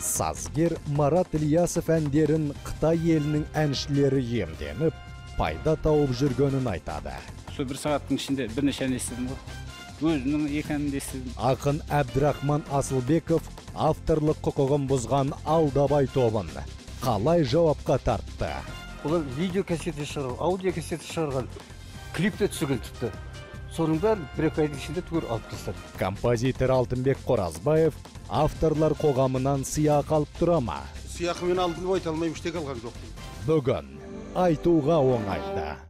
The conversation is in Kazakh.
сазгер марат ильясов әндерін қытай елінің әншілері иемденіп пайда тауып жүргенін айтады. Сол бір сағаттың ішінде бірнеше ән естідім ғой. Өзімнің екі әнін де естідім. Ақын әбдірахман асылбеков авторлық құқығын бұзған алдабай тобын қалай жауапқа тартты? Олар видео кассета шығарған аудио кассета шығарған клип те түсірген тіпті. Соның бәрін бір екі айдың ішінде түгел алып тастады композитор алтынбек қоразбаев авторлар қоғамынан сыйақы алып тұра ма? Сыйақы мен алдым деп айта алмаймын ештеңе алған жоқпын. Бүгін айтуға оңайлы